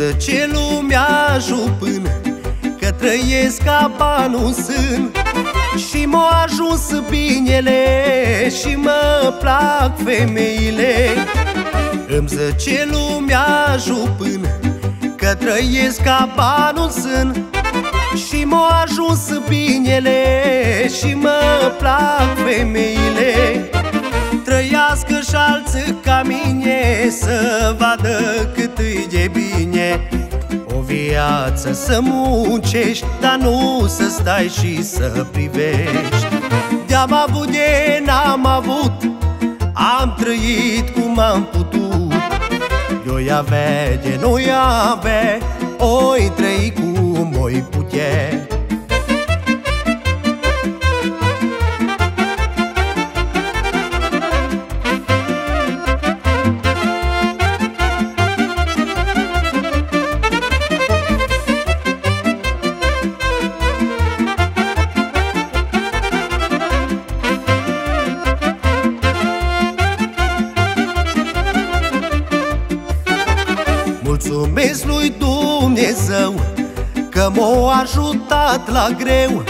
zice lumea jupân Că trăiesc ca banul în sân. Și m-a ajuns binele Și mă plac femeile. Îmi zice lumea jupân Că trăiesc ca banul în sân. Și m-a ajuns binele Și mă plac femeile. Trăiască și alții ca mine Să vadă cât îi de bine O viață să muncești Dar nu să stai și să privești. De-am avut de n-am avut Am trăit cum am putut. Eu avea de nu avea Oi trăi cum oi putea Mulțumesc lui Dumnezeu Că m-a ajutat la greu.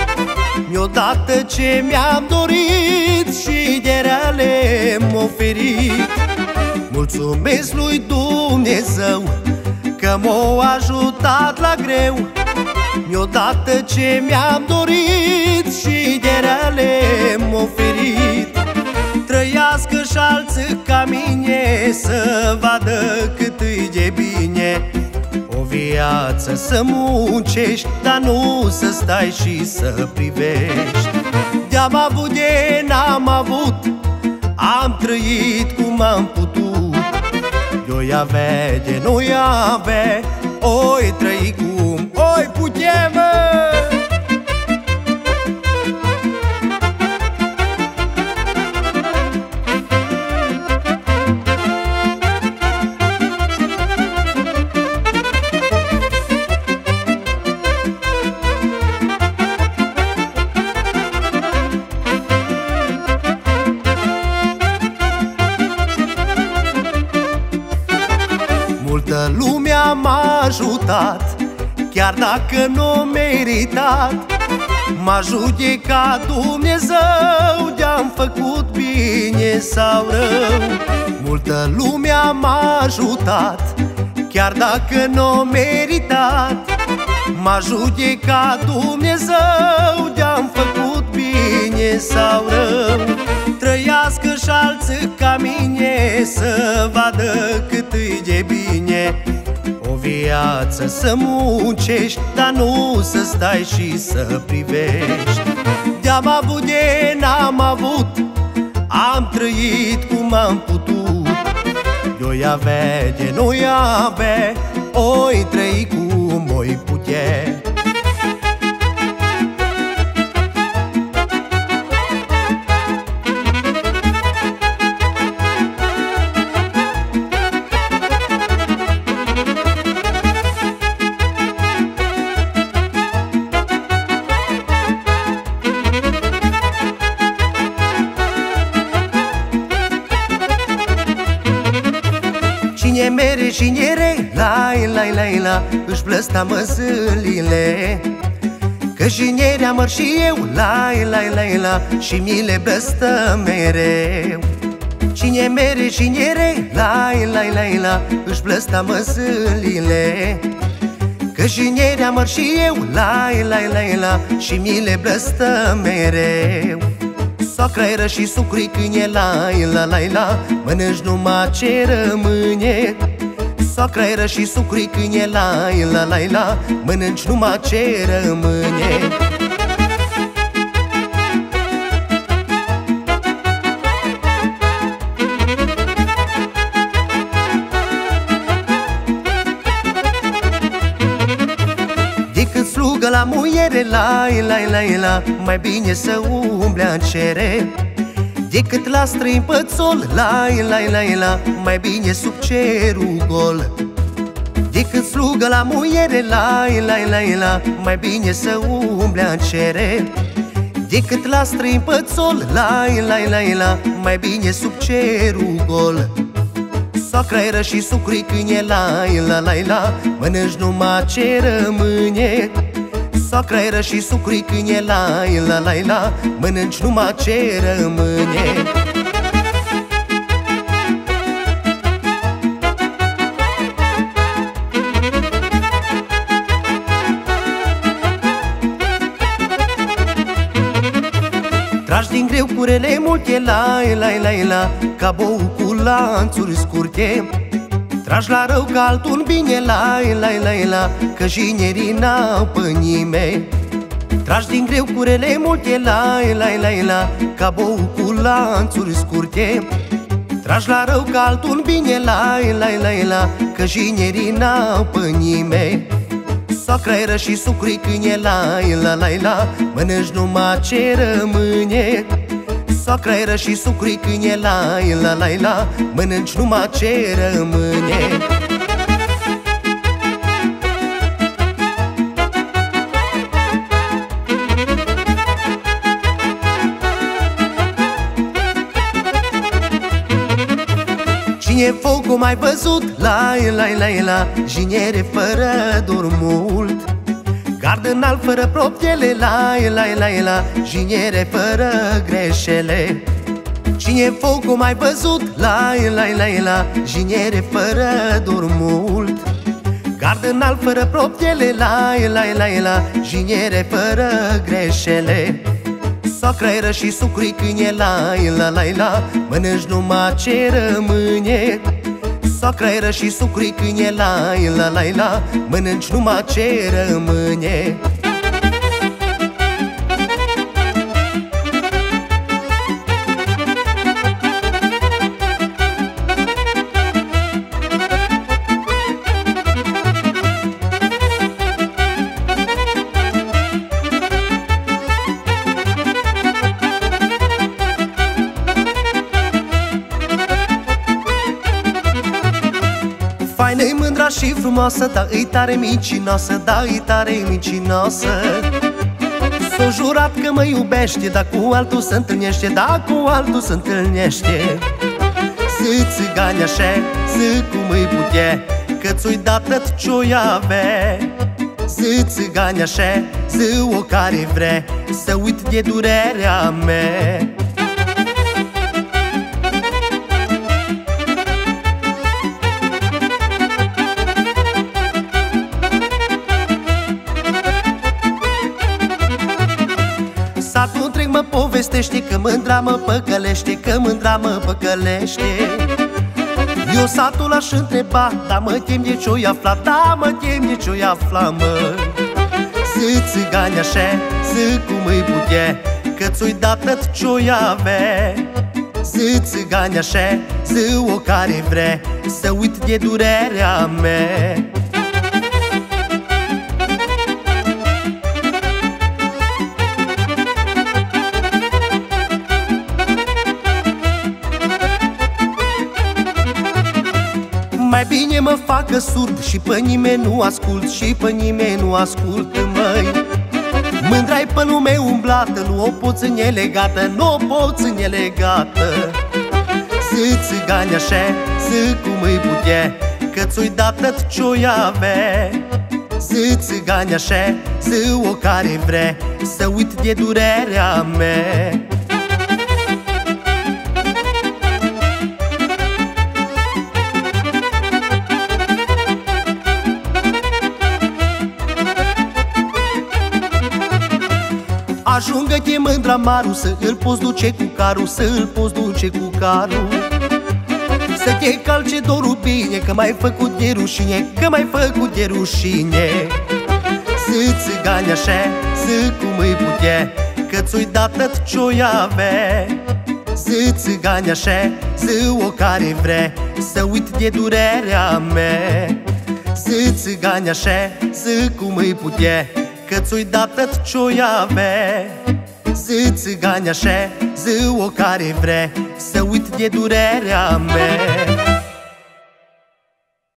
Mi-o dată ce mi-am dorit Și de reale m-a oferit. Mulțumesc lui Dumnezeu Că m-a ajutat la greu. Mi-o dată ce mi-am dorit Și de reale m-a oferit. Trăiască și alții ca mine Să vadă cât îi de bine. O viață să muncești Dar nu să stai și să privești. De-am avut de n-am avut Am trăit cum am putut. Eu avea de nu avea Oi trăi cum ajutat Chiar dacă nu meritat. M-a judecat Dumnezeu De-am făcut bine sau rău. Multă lumea m-a ajutat Chiar dacă nu meritat. M-a judecat Dumnezeu De-am făcut bine sau rău. Trăiască și alții ca mine Să vadă cât îi de bine. O viață să muncești Dar nu să stai și să privești. De-am avut de n-am avut Am trăit cum am putut. Eu avea de nu avea Oi trăi cum oi putea Cine mere și nere, la la la la Își blăsta măzâlile Că și nere amăr și eu, la la la la Și mi le blăstă mereu. Cine mere și nere, la la la la Își blăsta măzâlile Că și nere amăr și eu, la la la la Și mi le blăstă mereu Soacra era și sucri când e la la la la. Mănânci numai ce rămâne. Soacra era și sucri când e la la la la. Mănânci numai ce rămâne muiere, la la la la Mai bine să umble în cere Decât la străin pățol, la la la la Mai bine sub cerul gol. Decât slugă la muiere, la la la la Mai bine să umble în cere Decât la străin pățol, la la la la Mai bine sub cerul gol. Soacră și sucri când e la la la la Mănânci numai ce rămâne Soacră și sucri când e la la la la Mănânci numai ce rămâne. Tragi din greu curele multe la la la la Ca bou cu lanțuri scurte Tragi la rău ca altul bine la la la la Că jinerii n-au pe nimeni. Tragi din greu curele multe la la la la Ca bou cu lanțuri scurte. Tragi la rău ca altul bine la la la la Că jinerii n-au pe nimeni. Soacra era și sucri când e la la la la Mănânci numai ce rămâne Soacra era și sucri când e la la la la. Mănânci numai ce rămâne. Cine focul mai văzut? La la la la. Jiniere fără dor mult Gard înalt fără proptele La la la la Jiniere fără greșele Cine focul mai văzut? La la la la Jiniere fără dor mult Gard înalt fără proptele La la la la Jiniere fără greșele Soacra era și sucri când e la la la la Mănânci numai ce rămâne Soacra era și sucri când e la la la la. Mănânci numai ce rămâne Faină-i mândra și frumoasă Dar îi tare micinoasă Dar îi tare micinoasă S-o jurat că mă iubește Dar cu altul se întâlnește Dar cu altul se întâlnește. Zi țigani așa Zi cum îi putea Că ți-o-i dat tot ce-o avea Zi țigani așa Zi o care vrea Să uit de durerea mea Satul întreg mă povestește Că mândra mă păcălește Că mândra mă păcălește. Eu satul aș întreba Dar mă tem de ce-o afla Da, mă tem de ce-o afla, mă. Zi țigani așa Zi cum îi putea Că ți-o-i dat tot ce-o avea. Zi țigani așa Zi o care vrea Să uit de durerea mea Mai bine mă facă surd și pe nimeni nu ascult Și pe nimeni nu ascult, măi. Mândra-i pe lume umblată, nu o poți ține legată Nu o poți ține legată Zi țigani așa, zi cum îi putea Că ți-o-i dat tot ce-o avea Zi țigani așa, zi o care vrea Să uit de durerea mea Ajungă-te mândra maru Să îl poți duce cu carul Să îl poți duce cu carul. Să te calce dorul bine Că mai făcut de rușine Că mai făcut de rușine. Să țigani așa Să cum îi putea Că ți-o-i dat tot ce-o avea. Să țigani așa Să o care vrea Să uit de durerea mea. Să țigani așa Să cum îi putea Că ți-o-i dat tot ce-o avea Zi țigani așa, zi o care vrea Să uit de durerea mea